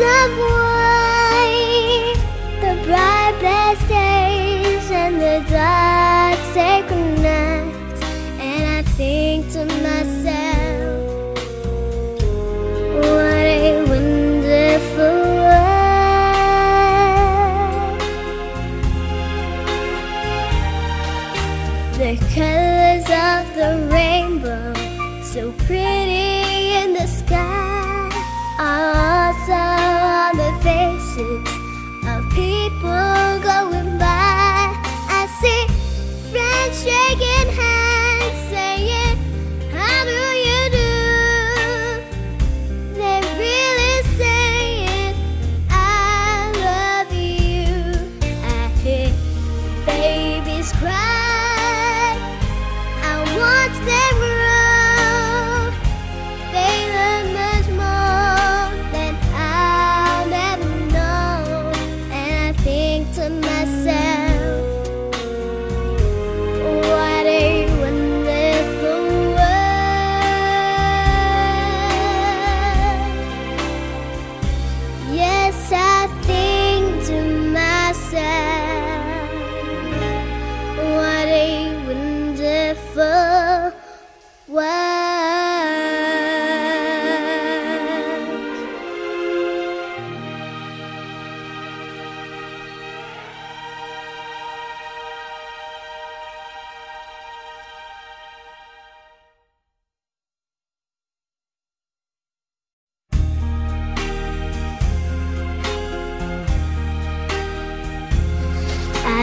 of the bright blessed days and the dark sacred nights, and I think to myself, what a wonderful world. The colors of the rainbow, so pretty in the sky, are faces to myself,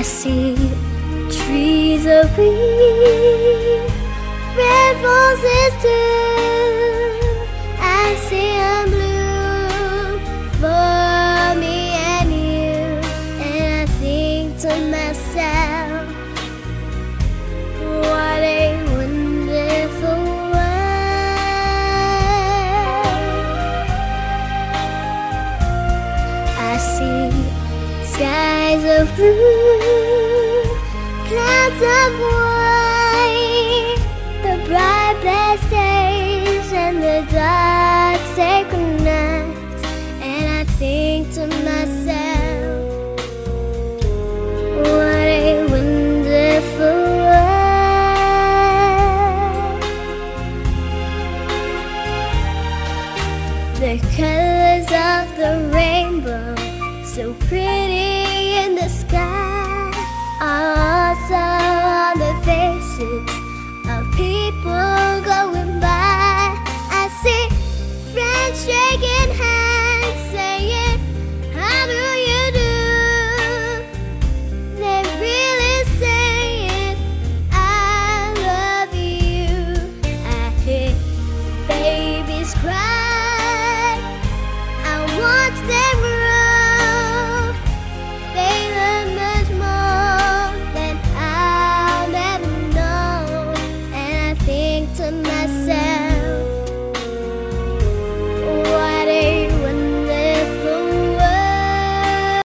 see trees of green, red roses too. I see skies of blue, clouds of white.